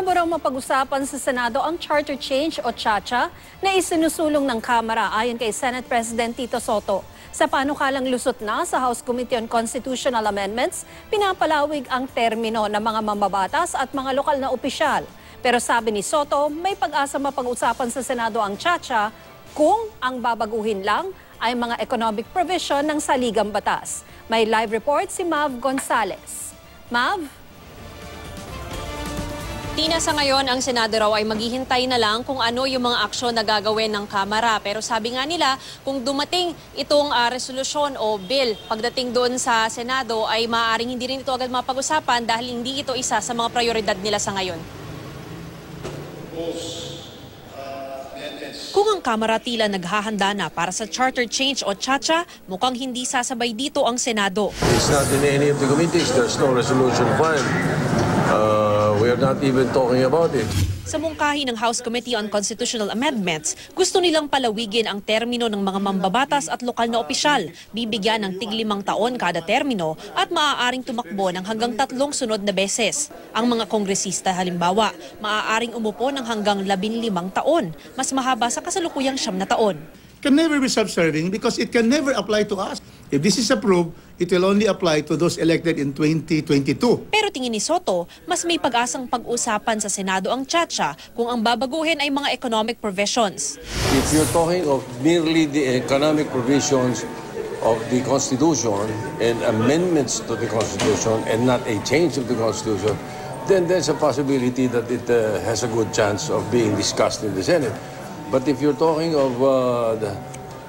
Malabo raw mapag-usapan sa Senado ang charter change o CHACHA na isinusulong ng Kamara ayon kay Senate President Tito Soto. Sa panukalang lusot na sa House Committee on Constitutional Amendments, pinapalawig ang termino ng mga mambabatas at mga lokal na opisyal. Pero sabi ni Soto, may pag-asa mapag-usapan sa Senado ang CHACHA kung ang babaguhin lang ay mga economic provision ng saligang batas. May live report si Mav Gonzalez. Mav? Tina, sa ngayon, ang Senado raw ay maghihintay na lang kung ano yung mga aksyon na gagawin ng Kamara. Pero sabi nga nila, kung dumating itong uh, resolusyon o bill pagdating doon sa Senado, ay maaaring hindi rin ito agad mapag-usapan dahil hindi ito isa sa mga prioridad nila sa ngayon. Kung ang Kamara tila naghahanda na para sa charter change o CHACHA, mukhang hindi sasabay dito ang Senado. It's not in any of the committees. There's no resolution filed. Uh, we are not even talking about it. Sa mungkahi ng House Committee on Constitutional Amendments, gusto nilang palawigin ang termino ng mga mambabatas at lokal na opisyal, bibigyan ng tiglimang taon kada termino at maaaring tumakbo ng hanggang tatlong sunod na beses. Ang mga kongresista halimbawa, maaaring umupo ng hanggang labinlimang taon, mas mahaba sa kasalukuyang siyam na taon. can never be self-serving because it can never apply to us. If this is approved, it will only apply to those elected in 2022. Pero tingin ni Soto, mas may pag-asang pag-usapan sa Senado ang CHACHA kung ang babaguhin ay mga economic provisions. If you're talking of merely the economic provisions of the Constitution and amendments to the Constitution and not a change of the Constitution, then there's a possibility that it uh, has a good chance of being discussed in the Senate. But if you're talking of uh, the,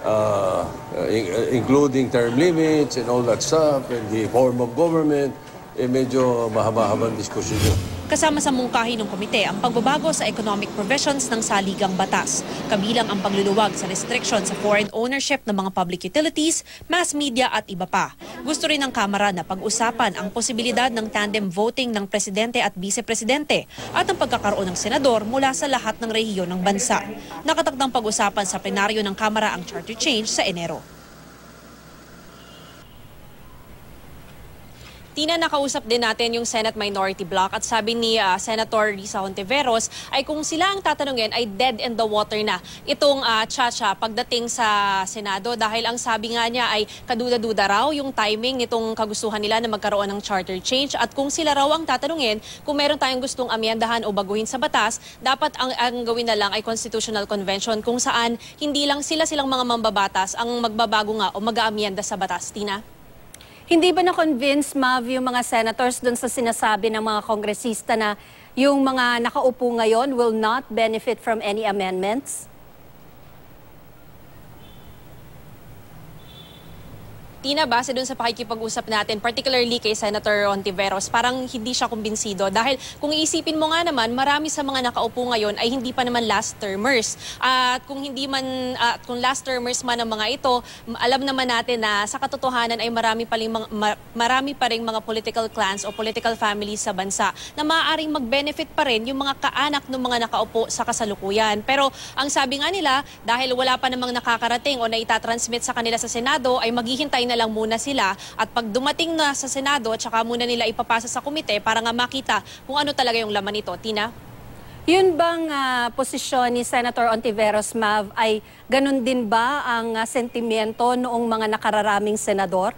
uh, in- including term limits and all that stuff and the form of government, eh medyo mahaba-habang diskusyon yun. Kasama sa mungkahi ng komite ang pagbabago sa economic provisions ng saligang batas, kabilang ang pagluluwag sa restriction sa foreign ownership ng mga public utilities, mass media at iba pa. Gusto rin ng Kamara na pag-usapan ang posibilidad ng tandem voting ng presidente at vice-presidente at ang pagkakaroon ng senador mula sa lahat ng rehiyon ng bansa. Nakatakdang pag-usapan sa plenaryo ng Kamara ang charter change sa Enero. Tina, nakausap din natin yung Senate Minority Bloc at sabi ni ah, Senator Risa Hontiveros ay kung sila ang tatanungin ay dead in the water na itong uh, chacha pagdating sa Senado dahil ang sabi nga niya ay kaduda-duda raw yung timing nitong kagustuhan nila na magkaroon ng charter change at kung sila raw ang tatanungin kung meron tayong gustong amyendahan o baguhin sa batas, dapat ang, ang gawin na lang ay constitutional convention kung saan hindi lang sila silang mga mambabatas ang magbabago nga o mag-aamyenda sa batas. Tina? Hindi ba na-convince, Mav, yung mga senators dun sa sinasabi ng mga kongresista na yung mga nakaupo ngayon will not benefit from any amendments? Tina, base dun sa pakikipag-usap natin, particularly kay Senator Ontiveros, parang hindi siya kumbinsido. Dahil kung iisipin mo nga naman, marami sa mga nakaupo ngayon ay hindi pa naman last termers. At kung hindi man, at kung last termers man ang mga ito, alam naman natin na sa katotohanan ay marami pa rin ma- marami pa rin mga political clans o political families sa bansa na maaaring mag-benefit pa rin yung mga kaanak ng mga nakaupo sa kasalukuyan. Pero ang sabi nga nila, dahil wala pa namang nakakarating o naitatransmit sa kanila sa Senado, ay maghihintay na lang muna sila at pag dumating na sa Senado, tsaka muna nila ipapasa sa komite para nga makita kung ano talaga yung laman nito. Tina? Yun bang ah, posisyon ni Senator Ontiveros, Mav, ay ganun din ba ang ah, sentimiento noong mga nakararaming senador?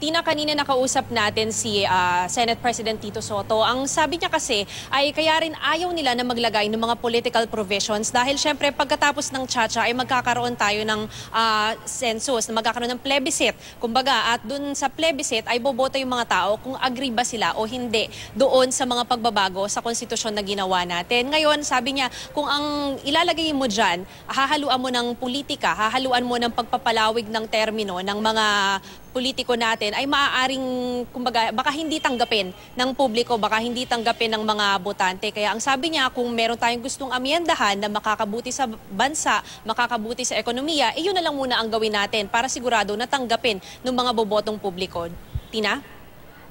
Tina, kanina nakausap natin si ah, Senate President Tito Soto. Ang sabi niya kasi ay kaya rin ayaw nila na maglagay ng mga political provisions dahil syempre pagkatapos ng chacha ay magkakaroon tayo ng ah, census, na magkakaroon ng plebiscite. Kumbaga, at dun sa plebiscite ay boboto yung mga tao kung agree ba sila o hindi doon sa mga pagbabago sa konstitusyon na ginawa natin. Ngayon, sabi niya, kung ang ilalagay mo dyan, hahaluan mo ng politika, hahaluan mo ng pagpapalawig ng termino ng mga politiko natin ay maaaring, kumbaga, baka hindi tanggapin ng publiko, baka hindi tanggapin ng mga botante. Kaya ang sabi niya, kung meron tayong gustong amyendahan na makakabuti sa bansa, makakabuti sa ekonomiya, eh yun na lang muna ang gawin natin para sigurado na tanggapin ng mga bobotong publiko. Tina?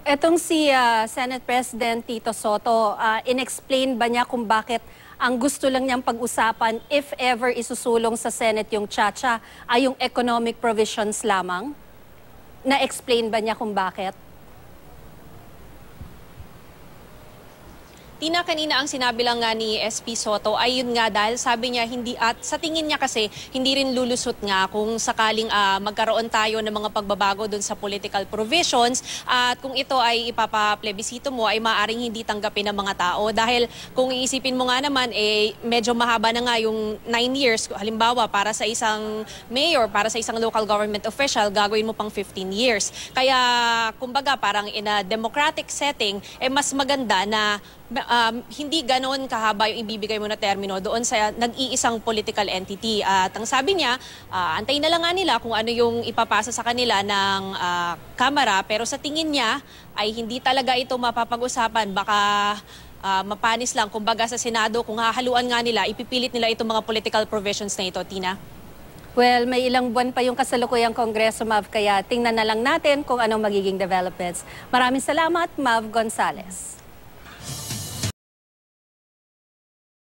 Etong si ah, Senate President Tito Soto, ah, inexplain ba niya kung bakit ang gusto lang niyang pag-usapan if ever isusulong sa Senate yung chacha ay yung economic provisions lamang? Na-explain ba niya kung bakit? Tina, kanina ang sinabi lang nga ni SP Soto ay yun nga dahil sabi niya hindi at sa tingin niya kasi hindi rin lulusot nga kung sakaling ah, magkaroon tayo ng mga pagbabago doon sa political provisions. At kung ito ay ipapaplebisito mo ay maaring hindi tanggapin ng mga tao. Dahil kung iisipin mo nga naman eh medyo mahaba na nga yung 9 years halimbawa para sa isang mayor para sa isang local government official gagawin mo pang 15 years. Kaya kumbaga parang in a democratic setting eh mas maganda na um, hindi ganoon kahaba yung ibibigay mo na termino doon sa nag-iisang political entity. At ang sabi niya, ah, antayin na lang nga nila kung ano yung ipapasa sa kanila ng ah, Kamara. Pero sa tingin niya ay hindi talaga ito mapapag-usapan. Baka ah, mapanis lang. Kumbaga sa Senado, kung hahaluan nga nila, ipipilit nila itong mga political provisions na ito, Tina. Well, may ilang buwan pa yung kasalukuyang Kongreso, Mav, kaya tingnan na lang natin kung anong magiging developments. Maraming salamat, Mav Gonzales.